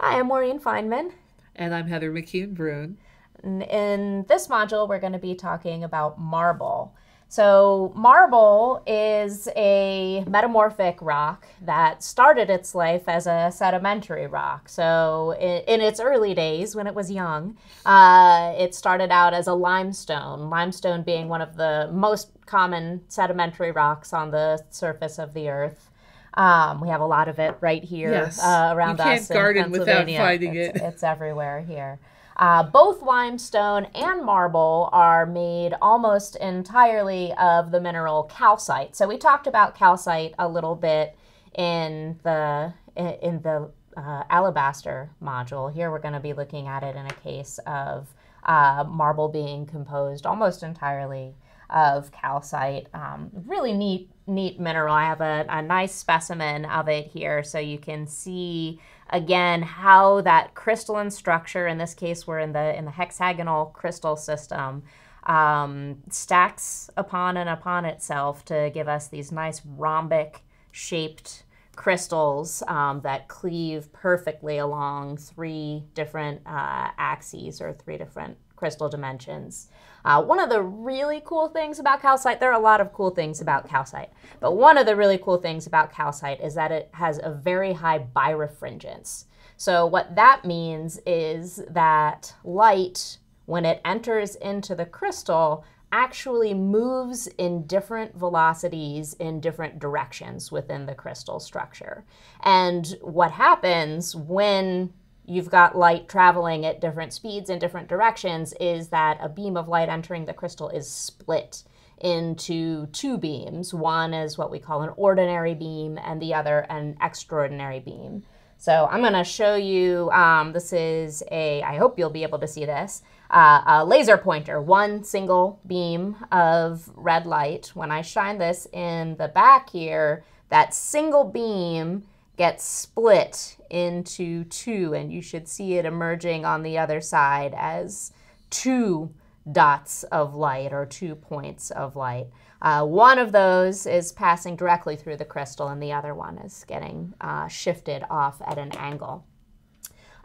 Hi, I'm Maureen Feineman. And I'm Heather McCune Bruhn. In this module, we're going to be talking about marble. So, marble is a metamorphic rock that started its life as a sedimentary rock. So, in, in its early days, when it was young, uh, it started out as a limestone, limestone being one of the most common sedimentary rocks on the surface of the earth. Um, we have a lot of it right here yes. uh, around you can't us. garden without finding it's, it. It's everywhere here. Uh, both limestone and marble are made almost entirely of the mineral calcite. So we talked about calcite a little bit in the in the uh, alabaster module. Here we're going to be looking at it in a case of uh, marble being composed almost entirely of calcite. Um, really neat neat mineral. I have a, a nice specimen of it here so you can see again how that crystalline structure in this case we're in the in the hexagonal crystal system um, stacks upon and upon itself to give us these nice rhombic shaped crystals um, that cleave perfectly along three different uh, axes or three different crystal dimensions. Uh, one of the really cool things about calcite, there are a lot of cool things about calcite, but one of the really cool things about calcite is that it has a very high birefringence. So what that means is that light, when it enters into the crystal, actually moves in different velocities in different directions within the crystal structure. And what happens when you've got light traveling at different speeds in different directions is that a beam of light entering the crystal is split into two beams. One is what we call an ordinary beam, and the other an extraordinary beam. So I'm going to show you, um, this is a, I hope you'll be able to see this, uh, a laser pointer, one single beam of red light. When I shine this in the back here, that single beam gets split into two, and you should see it emerging on the other side as two dots of light or two points of light. Uh, one of those is passing directly through the crystal, and the other one is getting uh, shifted off at an angle.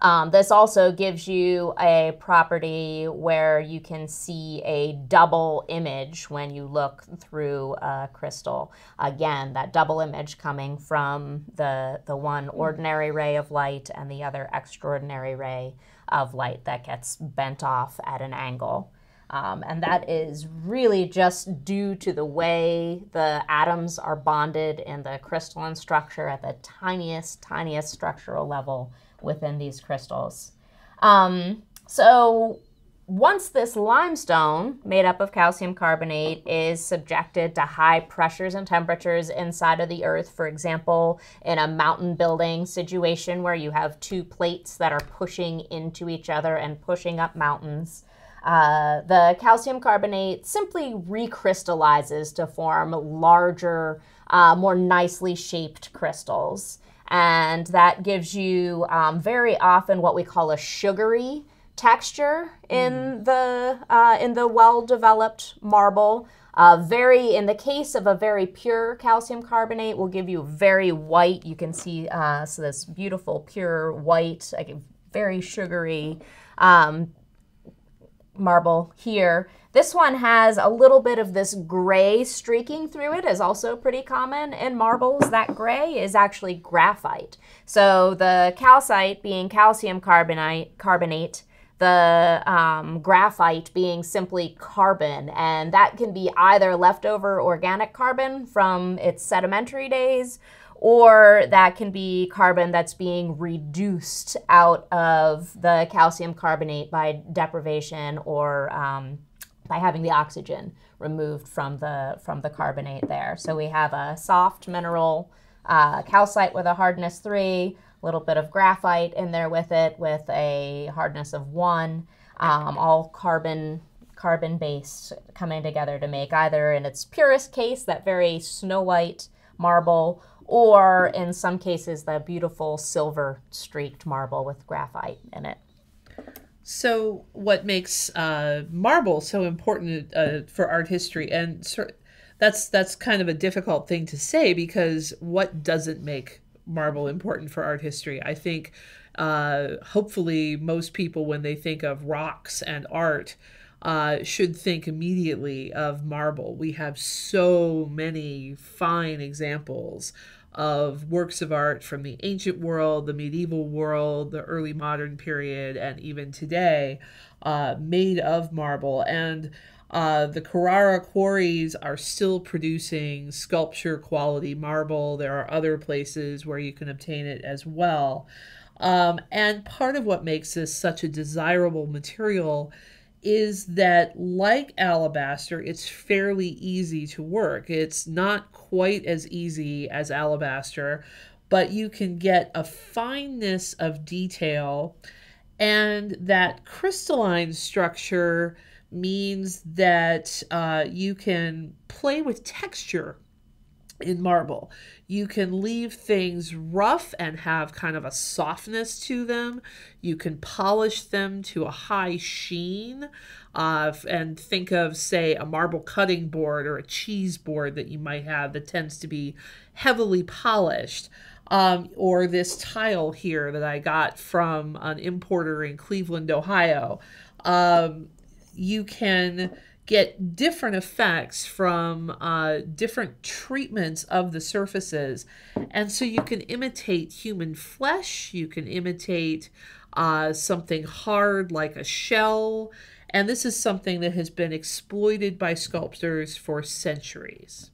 Um, this also gives you a property where you can see a double image when you look through a crystal. Again, that double image coming from the, the one ordinary ray of light and the other extraordinary ray of light that gets bent off at an angle. Um, and that is really just due to the way the atoms are bonded in the crystalline structure at the tiniest, tiniest structural level within these crystals. Um, so once this limestone, made up of calcium carbonate, is subjected to high pressures and temperatures inside of the earth, for example, in a mountain building situation where you have two plates that are pushing into each other and pushing up mountains, uh, the calcium carbonate simply recrystallizes to form larger, uh, more nicely shaped crystals and that gives you um, very often what we call a sugary texture in mm. the uh, in the well-developed marble. Uh, very in the case of a very pure calcium carbonate, will give you very white. You can see uh, so this beautiful pure white, like very sugary um, marble here. This one has a little bit of this gray streaking through it is also pretty common in marbles. That gray is actually graphite. So the calcite being calcium carbonate, carbonate the um, graphite being simply carbon, and that can be either leftover organic carbon from its sedimentary days, or that can be carbon that's being reduced out of the calcium carbonate by deprivation or um, by having the oxygen removed from the from the carbonate there. So we have a soft mineral uh, calcite with a hardness three, a little bit of graphite in there with it with a hardness of one, um, all carbon carbon based coming together to make either in its purest case that very snow white marble or in some cases the beautiful silver streaked marble with graphite in it. So, what makes uh, marble so important uh, for art history? And that's that's kind of a difficult thing to say because what doesn't make marble important for art history? I think uh, hopefully, most people, when they think of rocks and art, uh, should think immediately of marble. We have so many fine examples of works of art from the ancient world, the medieval world, the early modern period, and even today, uh, made of marble. And uh, the Carrara quarries are still producing sculpture quality marble. There are other places where you can obtain it as well. Um, and part of what makes this such a desirable material is that, like alabaster, it's fairly easy to work. It's not quite as easy as alabaster, but you can get a fineness of detail, and that crystalline structure means that uh, you can play with texture in marble. You can leave things rough and have kind of a softness to them. You can polish them to a high sheen. Uh, and think of, say, a marble cutting board or a cheese board that you might have that tends to be heavily polished. Um, or this tile here that I got from an importer in Cleveland, Ohio. Um, you can get different effects from uh, different treatments of the surfaces. And so you can imitate human flesh, you can imitate uh, something hard like a shell. And this is something that has been exploited by sculptors for centuries.